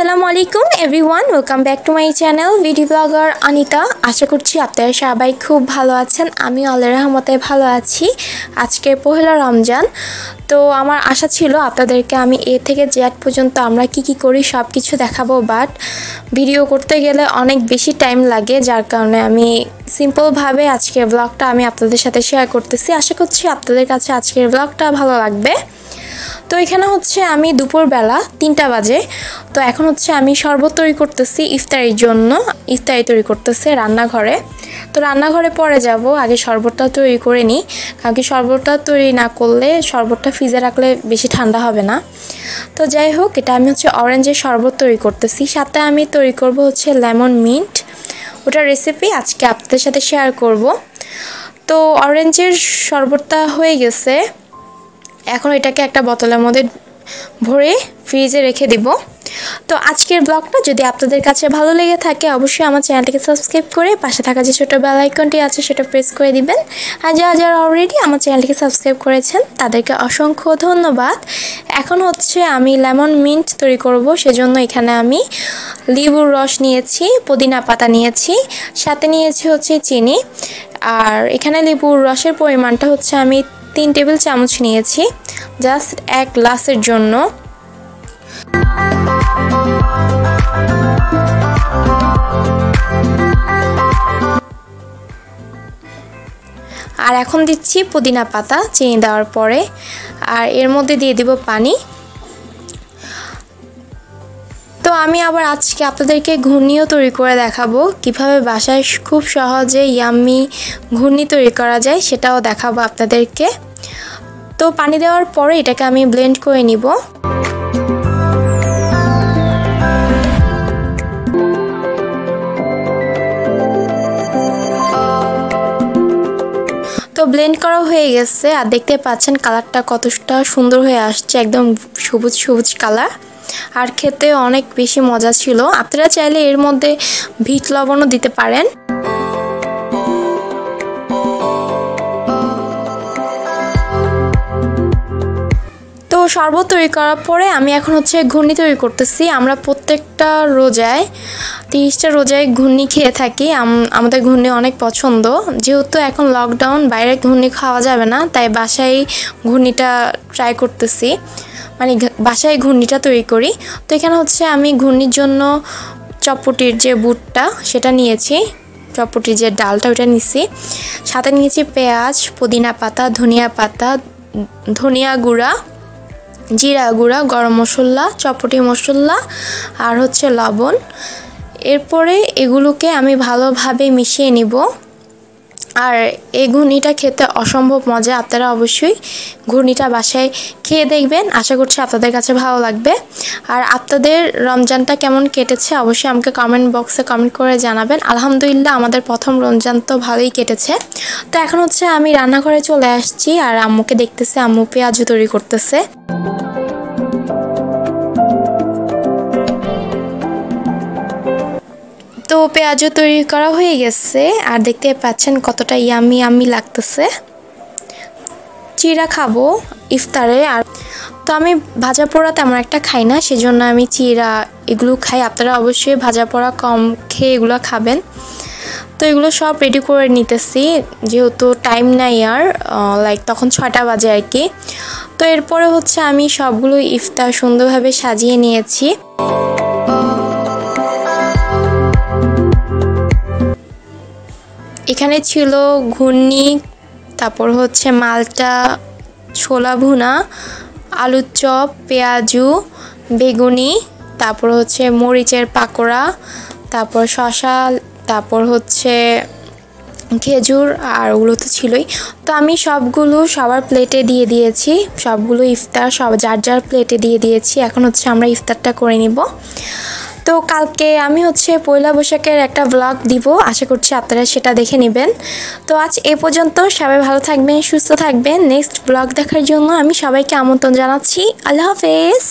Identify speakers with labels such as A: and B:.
A: আসসালামু আলাইকুম everyone welcome back to my channel video blogger Anita আশা করছি আপনারা সবাই খুব ভালো আছেন। আমি আল্লাহ রহমতে ভালো আছি। আজকে পহেলা রমজান। তো আমার আশা ছিল আপনাদেরকে আমি এ থেকে জেড পর্যন্ত আমরা কি কি করি সব কিছু দেখাবো বাট ভিডিও করতে গেলে অনেক বেশি টাইম লাগে, যার কারণে আমি সিম্পলভাবে আজকের ব্লগটা আমি আপনাদের সাথে শেয়ার করতেছি। আশা করছি আপনাদের কাছে আজকের ব্লগটা ভালো লাগবে। তো এখানে হচ্ছে আমি দুপুরবেলা তিনটা বাজে। তো এখন হচ্ছে আমি শরবত তৈরি করতেছি ইফতারির জন্য। ইফতারি তৈরি করতেছে রান্নাঘরে। তো রান্নাঘরে পরে যাব, আগে শরবতটা তৈরি করে নিই। কারণ কি শরবতটা তৈরি না করলে শরবতটা ফ্রিজে রাখলে বেশি ঠান্ডা হবে না। তো যাই হোক, এটা আমি হচ্ছে অরেঞ্জের শরবত তৈরি করতেছি। সাথে আমি তৈরি করব হচ্ছে লেমন মিন্ট। ওটার রেসিপি আজকে আপনাদের সাথে শেয়ার করব। তো অরেঞ্জের শরবতটা হয়ে গেছে। এখন এটাকে একটা বোতলের মধ্যে ভরে ফ্রিজে রেখে দিব। তো আজকের ব্লগটা যদি আপনাদের কাছে ভালো লেগে থাকে, অবশ্যই আমার চ্যানেলটিকে সাবস্ক্রাইব করে পাশে থাকা যে ছোটো বেল আইকনটি আছে সেটা প্রেস করে দিবেন। আর যারা যারা অলরেডি আমার চ্যানেলটিকে সাবস্ক্রাইব করেছেন, তাদেরকে অসংখ্য ধন্যবাদ। এখন হচ্ছে আমি লেমন মিন্ট তৈরি করব, সেজন্য এখানে আমি লেবুর রস নিয়েছি, পুদিনা পাতা নিয়েছি, সাথে নিয়েছি হচ্ছে চিনি। আর এখানে লেবুর রসের পরিমাণটা হচ্ছে আমি তিন টেবিল চামচ নিয়েছি। জাস্ট এক গ্লাসের জন্য। আর এখন দিচ্ছি পুদিনা পাতা চিনি দেওয়ার পরে। আর এর মধ্যে দিয়ে দিব পানি। তো আমি আবার আজকে আপনাদেরকে ঘূর্ণিও তৈরি করে দেখাবো। কীভাবে বাসায় খুব সহজে ইয়াম্মি ঘূর্ণি তৈরি করা যায় সেটাও দেখাবো আপনাদেরকে। তো পানি দেওয়ার পরে এটাকে আমি ব্লেন্ড করে নিব। তো ব্লেন্ড করা হয়ে গেছে আর দেখতে পাচ্ছেন কালারটা কতটা সুন্দর হয়ে আসছে, একদম সবুজ সবুজ কালার আর খেতে অনেক বেশি মজা ছিল। আপনারা চাইলে এর মধ্যে ভিট লবণও দিতে পারেন। শরবত তৈরি করার পরে আমি এখন হচ্ছে ঘূর্ণি তৈরি করতেছি। আমরা প্রত্যেকটা রোজায়, তিরিশটা রোজায় ঘূর্ণি খেয়ে থাকি। আমাদের ঘূর্ণি অনেক পছন্দ। যেহেতু এখন লকডাউন বাইরে ঘূর্ণি খাওয়া যাবে না, তাই বাসায় ঘূর্ণিটা ট্রাই করতেছি। মানে বাসায় ঘূর্ণিটা তৈরি করি। তো এখানে হচ্ছে আমি ঘূর্ণির জন্য চটপটির যে বুটটা, সেটা নিয়েছি। চটপটির যে ডালটা ওটা নিছি। সাথে নিয়েছি পেঁয়াজ, পুদিনা পাতা, ধনিয়া পাতা, ধনিয়া গুঁড়া জিরা গুঁড়া, গরম মশলা চপটি মশলা আর হচ্ছে লবণ। এরপরে এগুলোকে আমি ভালোভাবে মিশিয়ে নিব। আর এই ঘূর্ণিটা খেতে অসম্ভব মজা। আপনারা অবশ্যই ঘূর্ণিটা বাসায় খেয়ে দেখবেন। আশা করছি আপনাদের কাছে ভালো লাগবে। আর আপনাদের রমজানটা কেমন কেটেছে অবশ্যই আমাকে কমেন্ট বক্সে কমেন্ট করে জানাবেন। আলহামদুলিল্লাহ আমাদের প্রথম রমজান তো ভালোই কেটেছে। তো এখন হচ্ছে আমি রান্নাঘরে চলে আসছি আর আম্মুকে দেখতেছে। আম্মু পেঁয়াজু তৈরি করতেছে। পেঁয়াজও তৈরি করা হয়ে গেছে। আর দেখতে পাচ্ছেন কতটা ইয়ামি ইয়ামি লাগতেছে। চিরা খাব ইফতারে। আর তো আমি ভাজা পোড়া তেমন একটা খাই না, সেজন্য আমি চিরা এগুলো খাই। আপনারা অবশ্যই ভাজা পোড়া কম খেয়ে এগুলো খাবেন। তো এগুলো সব রেডি করে নিতেছি, যেহেতু টাইম নাই আর লাইক তখন ছয়টা বাজে আর কি। তো এরপরে হচ্ছে আমি সবগুলো ইফতার সুন্দরভাবে সাজিয়ে নিয়েছি। এখানে ছিল ঘূর্ণি, তারপর হচ্ছে মালটা, ছোলা ভুনা, আলুর চপ, পেঁয়াজু, বেগুনি, তারপর হচ্ছে মরিচের পাকোড়া, তারপর শশা তারপর হচ্ছে খেজুর, আর ওগুলো তো ছিলই। তো আমি সবগুলো সবার প্লেটে দিয়ে দিয়েছি, সবগুলো ইফতার, সব যার যার প্লেটে দিয়ে দিয়েছি, এখন হচ্ছে আমরা ইফতারটা করে নিব। তো কালকে আমি হচ্ছে পয়লা বৈশাখের একটা ব্লগ দিব। আশা করছি আপনারা সেটা দেখে নেবেন। তো আজ এ পর্যন্ত সবাই ভালো থাকবেন, সুস্থ থাকবেন। নেক্সট ব্লগ দেখার জন্য আমি সবাইকে আমন্ত্রণ জানাচ্ছি। আল্লাহ হাফেজ।